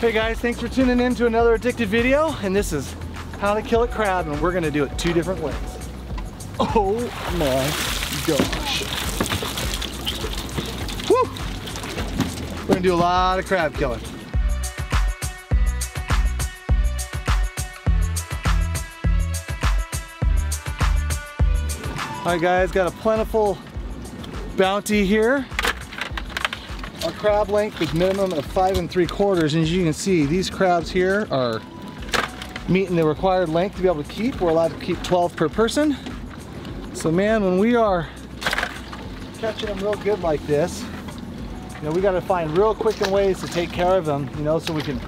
Hey guys, thanks for tuning in to another Addicted video. And this is how to kill a crab and we're gonna do it two different ways. Oh my gosh. Woo! We're gonna do a lot of crab killing. All right guys, got a plentiful bounty here. Our crab length is minimum of five and three quarters. And as you can see, these crabs here are meeting the required length to be able to keep. We're allowed to keep 12 per person. So man, when we are catching them real good like this, you know, we got to find real quick and ways to take care of them, you know, so we can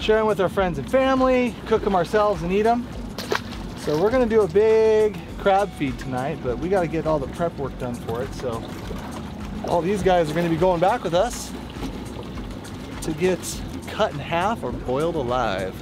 share them with our friends and family, cook them ourselves and eat them. So we're gonna do a big crab feed tonight, but we gotta get all the prep work done for it. So all these guys are gonna be going back with us to get cut in half or boiled alive.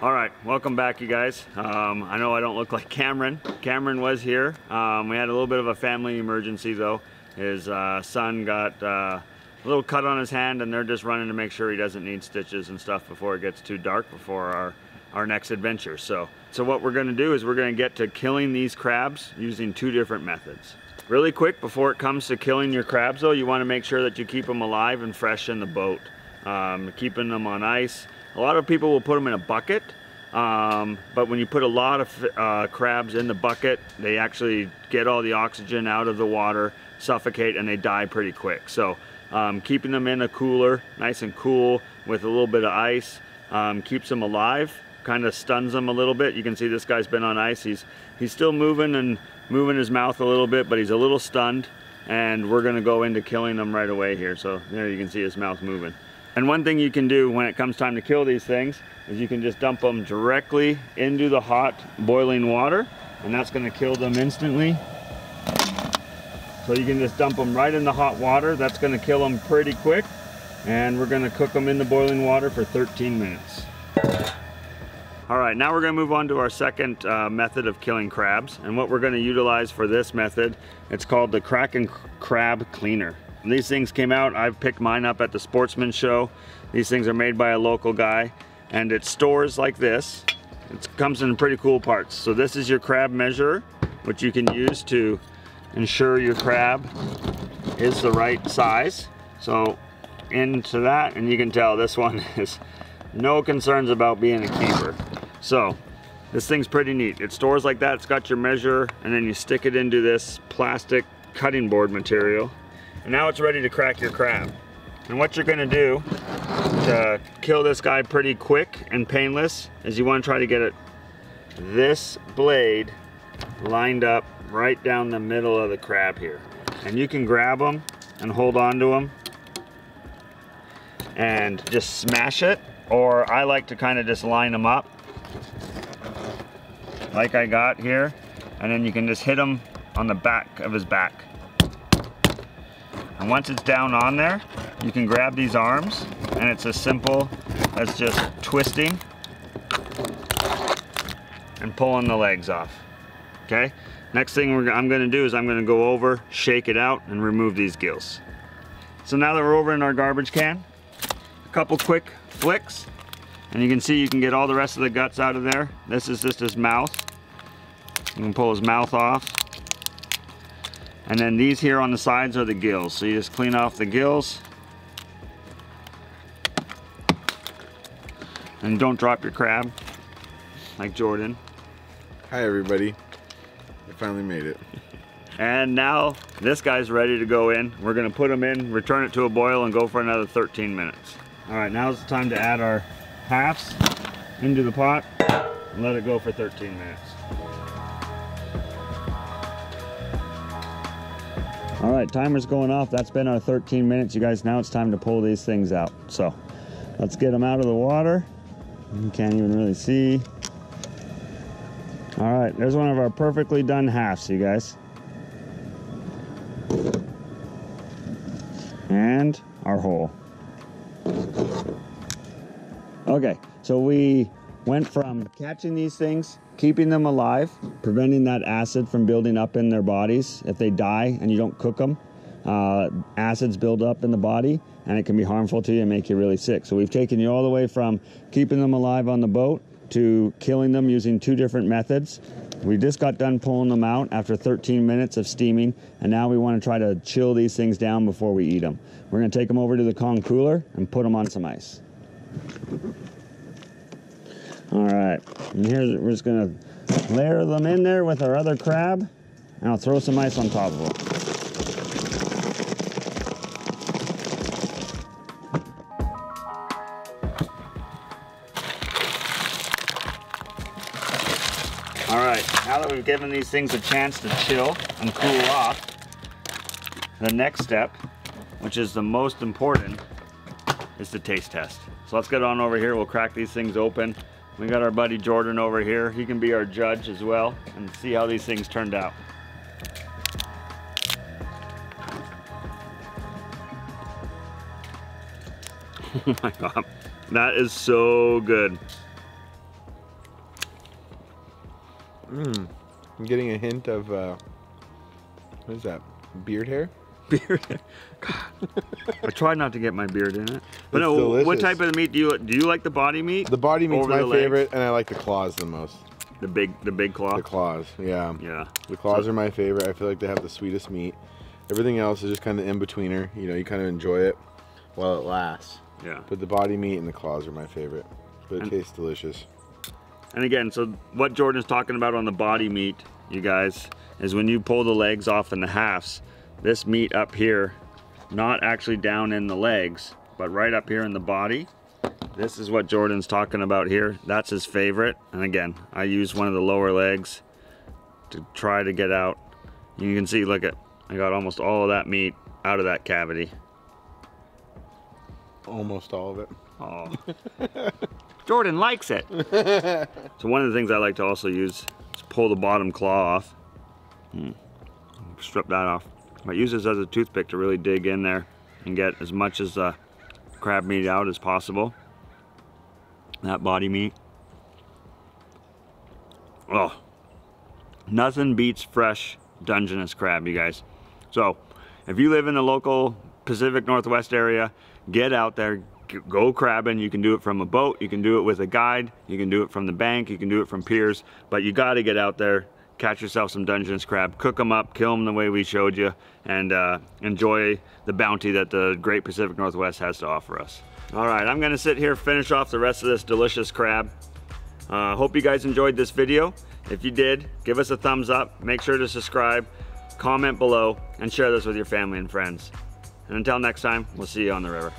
All right, welcome back, you guys. Um, I know I don't look like Cameron. Cameron was here. Um, we had a little bit of a family emergency, though. His uh, son got uh, little cut on his hand, and they're just running to make sure he doesn't need stitches and stuff before it gets too dark before our our next adventure. So, so what we're going to do is we're going to get to killing these crabs using two different methods. Really quick, before it comes to killing your crabs, though, you want to make sure that you keep them alive and fresh in the boat. Um, keeping them on ice a lot of people will put them in a bucket, um, but when you put a lot of uh, crabs in the bucket, they actually get all the oxygen out of the water, suffocate, and they die pretty quick. So um, keeping them in a cooler, nice and cool, with a little bit of ice, um, keeps them alive, kind of stuns them a little bit. You can see this guy's been on ice. He's, he's still moving and moving his mouth a little bit, but he's a little stunned, and we're gonna go into killing them right away here. So there you can see his mouth moving. And one thing you can do when it comes time to kill these things is you can just dump them directly into the hot boiling water and that's going to kill them instantly. So you can just dump them right in the hot water. That's going to kill them pretty quick. And we're going to cook them in the boiling water for 13 minutes. All right, now we're going to move on to our second uh, method of killing crabs. And what we're going to utilize for this method, it's called the Kraken Crab Cleaner. These things came out, I've picked mine up at the Sportsman Show. These things are made by a local guy and it stores like this. It comes in pretty cool parts. So this is your crab measure, which you can use to ensure your crab is the right size. So into that, and you can tell this one is no concerns about being a keeper. So this thing's pretty neat. It stores like that, it's got your measure, and then you stick it into this plastic cutting board material and now it's ready to crack your crab. And what you're gonna do to kill this guy pretty quick and painless is you wanna try to get it this blade lined up right down the middle of the crab here. And you can grab them and hold on to them and just smash it or I like to kind of just line them up like I got here and then you can just hit them on the back of his back and once it's down on there, you can grab these arms and it's as simple as just twisting and pulling the legs off. Okay? Next thing I'm gonna do is I'm gonna go over, shake it out, and remove these gills. So now that we're over in our garbage can, a couple quick flicks, and you can see you can get all the rest of the guts out of there. This is just his mouth. You can pull his mouth off. And then these here on the sides are the gills. So you just clean off the gills. And don't drop your crab, like Jordan. Hi everybody. I finally made it. And now this guy's ready to go in. We're gonna put him in, return it to a boil, and go for another 13 minutes. All right, now's the time to add our halves into the pot and let it go for 13 minutes. All right, timer's going off. That's been our 13 minutes. You guys, now it's time to pull these things out. So let's get them out of the water. You can't even really see. All right, there's one of our perfectly done halves, you guys. And our whole. Okay, so we went from catching these things, keeping them alive, preventing that acid from building up in their bodies. If they die and you don't cook them, uh, acids build up in the body and it can be harmful to you and make you really sick. So we've taken you all the way from keeping them alive on the boat to killing them using two different methods. We just got done pulling them out after 13 minutes of steaming, and now we want to try to chill these things down before we eat them. We're going to take them over to the Kong cooler and put them on some ice. All right, and here we're just going to layer them in there with our other crab, and I'll throw some ice on top of them. All right, now that we've given these things a chance to chill and cool off, the next step, which is the most important, is the taste test. So let's get on over here, we'll crack these things open. We got our buddy Jordan over here. He can be our judge as well and see how these things turned out. Oh my God, that is so good. Mmm. I'm getting a hint of, uh, what is that? Beard hair? beard. God. I try not to get my beard in it. But It's no, what type of meat do you do you like the body meat? The body meat's my favorite, and I like the claws the most. The big the big claw. The claws, yeah. Yeah. The claws are my favorite. I feel like they have the sweetest meat. Everything else is just kind of in betweener. You know, you kind of enjoy it while it lasts. Yeah. But the body meat and the claws are my favorite. But it And- tastes delicious. And again, so what Jordan's talking about on the body meat, you guys, is when you pull the legs off in the halves, this meat up here, not actually down in the legs, but right up here in the body, this is what Jordan's talking about here. That's his favorite. And again, I use one of the lower legs to try to get out. You can see, look at, I got almost all of that meat out of that cavity. Almost all of it. Oh. Jordan likes it. so one of the things I like to also use is pull the bottom claw off. Hmm. Strip that off. I use this as a toothpick to really dig in there and get as much as the crab meat out as possible. That body meat. Oh, nothing beats fresh Dungeness crab, you guys. So, if you live in the local Pacific Northwest area, get out there, go crabbing. You can do it from a boat, you can do it with a guide, you can do it from the bank, you can do it from piers, but you got to get out there, catch yourself some Dungeness crab, cook them up, kill them the way we showed you, and uh, enjoy the bounty that the Great Pacific Northwest has to offer us. All right, I'm gonna sit here, finish off the rest of this delicious crab. Uh, hope you guys enjoyed this video. If you did, give us a thumbs up, make sure to subscribe, comment below, and share this with your family and friends. And until next time, we'll see you on the river.